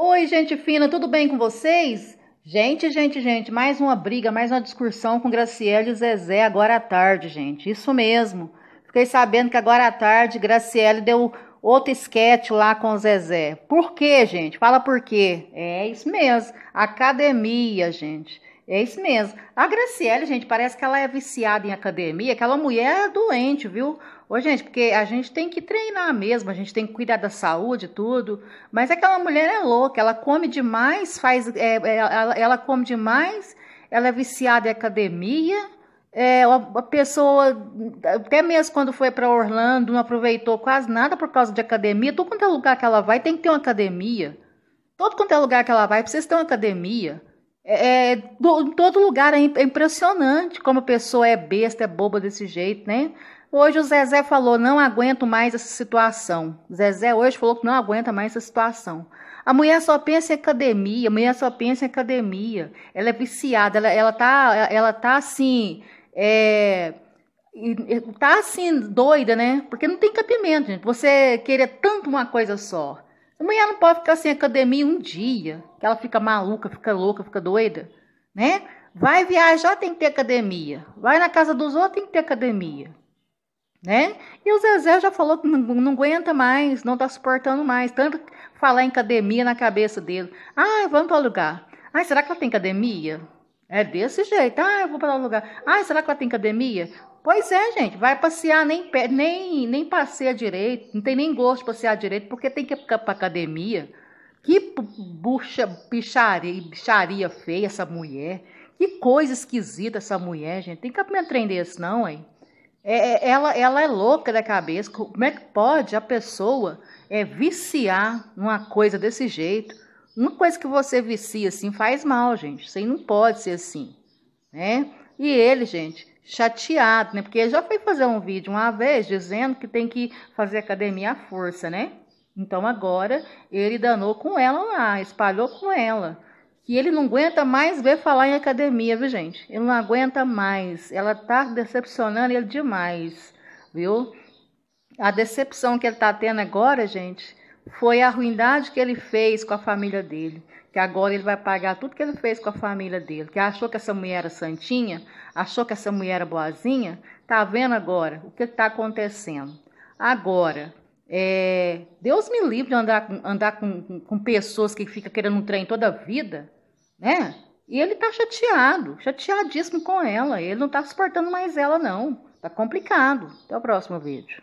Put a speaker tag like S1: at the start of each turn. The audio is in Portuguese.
S1: Oi, gente fina, tudo bem com vocês? Gente, gente, gente, mais uma briga, mais uma discussão com Graciele e Zezé agora à tarde, gente. Isso mesmo. Fiquei sabendo que agora à tarde Graciele deu outro esquete lá com o Zezé. Por quê, gente? Fala por quê. É isso mesmo. Academia, gente. É isso mesmo. A Graciele, gente, parece que ela é viciada em academia, aquela mulher é doente, viu? Ô, gente, porque a gente tem que treinar mesmo, a gente tem que cuidar da saúde e tudo. Mas aquela mulher é louca, ela come demais, faz. É, é, ela, ela, come demais, ela é viciada em academia. É, a pessoa, até mesmo quando foi para Orlando, não aproveitou quase nada por causa de academia. Todo quanto é lugar que ela vai, tem que ter uma academia. Todo quanto é lugar que ela vai, precisa ter uma academia. É, do, em todo lugar é, é impressionante como a pessoa é besta, é boba desse jeito, né? Hoje o Zezé falou: não aguento mais essa situação. Zezé hoje falou que não aguenta mais essa situação. A mulher só pensa em academia, a mulher só pensa em academia. Ela é viciada, ela, ela, tá, ela tá assim. É, tá assim, doida, né? Porque não tem cabimento, gente. Você querer tanto uma coisa só. A mulher não pode ficar sem academia um dia, que ela fica maluca, fica louca, fica doida, né? Vai viajar, tem que ter academia. Vai na casa dos outros, tem que ter academia. Né? E o Zezé já falou que não, não aguenta mais, não está suportando mais. Tanto falar em academia na cabeça dele. Ah, vamos para o lugar. Ah, será que ela tem academia? É desse jeito. Ah, eu vou para o lugar. Ah, será que ela tem academia? Pois é, gente, vai passear, nem, nem, nem passeia direito, não tem nem gosto de passear direito, porque tem que ir para academia. Que bucha, bicharia, bicharia feia essa mulher. Que coisa esquisita essa mulher, gente. Tem que aprender isso, não, hein? É, é, ela, ela é louca da cabeça. Como é que pode a pessoa é, viciar numa coisa desse jeito? Uma coisa que você vicia assim faz mal, gente. Isso aí não pode ser assim, né? E ele, gente, chateado, né? Porque ele já foi fazer um vídeo uma vez dizendo que tem que fazer academia à força, né? Então agora ele danou com ela lá, espalhou com ela. Que ele não aguenta mais ver falar em academia, viu, gente? Ele não aguenta mais. Ela tá decepcionando ele demais, viu? A decepção que ele tá tendo agora, gente, foi a ruindade que ele fez com a família dele. Que agora ele vai pagar tudo que ele fez com a família dele. Que achou que essa mulher era santinha, achou que essa mulher era boazinha. Tá vendo agora o que está acontecendo? Agora, é, Deus me livre de andar, andar com, com, pessoas que ficam querendo um trem toda a vida, né? E ele tá chateado, chateadíssimo com ela. Ele não tá suportando mais ela, não. Tá complicado. Até o próximo vídeo.